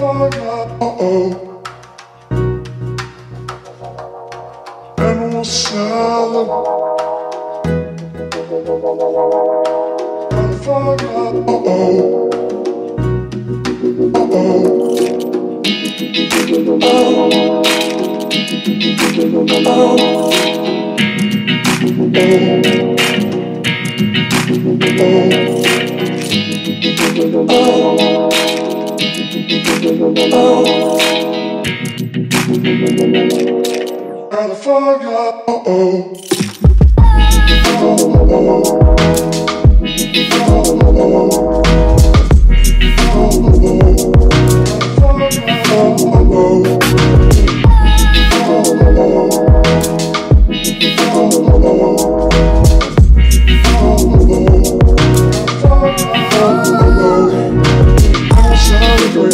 California, uh-oh. And we'll sell 'em. California, uh-oh. California. Oh, oh, oh.